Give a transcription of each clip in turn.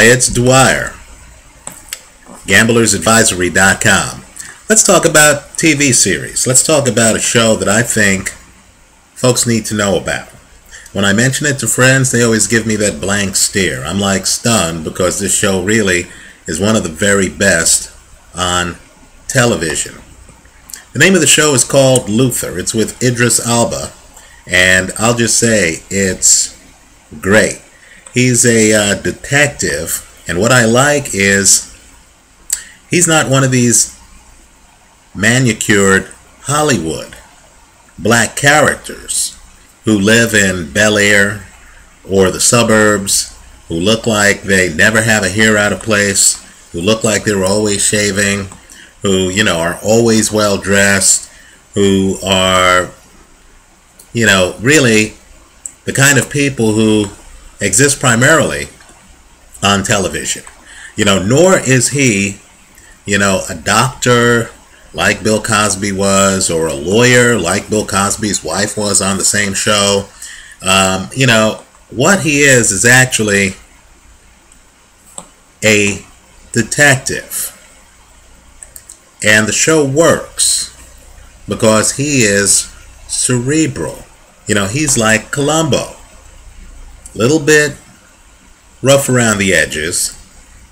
It's Dwyer. GamblersAdvisory.com. Let's talk about TV series. Let's talk about a show that I think folks need to know about. When I mention it to friends, they always give me that blank stare. I'm like stunned because this show really is one of the very best on television. The name of the show is called Luther. It's with Idris Elba, and I'll just say it's great. He's a uh, detective, and what I like is he's not one of these manicured Hollywood black characters who live in Bel Air or the suburbs, who look like they never have a hair out of place, who look like they're always shaving, who, you know, are always well dressed, who are, you know, really the kind of people who exist primarily on television. You know, nor is he, you know, a doctor like Bill Cosby was, or a lawyer like Bill Cosby's wife was on the same show. Um, you know, what he is is actually a detective. And the show works because he is cerebral. You know, he's like Columbo. Little bit rough around the edges,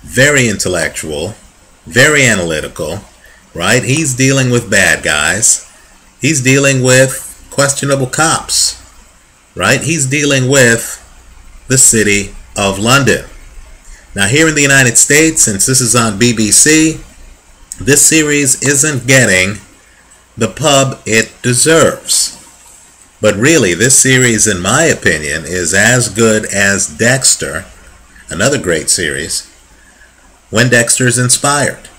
very intellectual, very analytical, right? He's dealing with bad guys. He's dealing with questionable cops, right? He's dealing with the city of London. Now, here in the United States, since this is on BBC, this series isn't getting the pub it deserves. But really, this series, in my opinion, is as good as Dexter, another great series, when Dexter's inspired.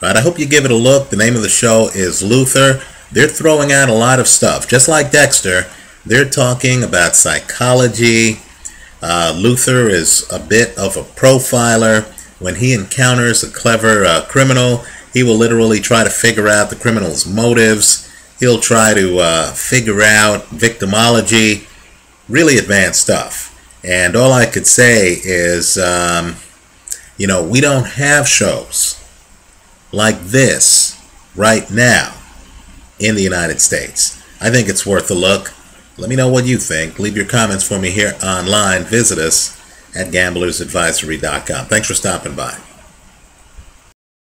Right? I hope you give it a look. The name of the show is Luther. They're throwing out a lot of stuff. Just like Dexter, they're talking about psychology. Uh, Luther is a bit of a profiler. When he encounters a clever uh, criminal, he will literally try to figure out the criminal's motives. He'll try to uh, figure out victimology. Really advanced stuff. And all I could say is, um, you know, we don't have shows like this right now in the United States. I think it's worth a look. Let me know what you think. Leave your comments for me here online. Visit us at gamblersadvisory.com. Thanks for stopping by.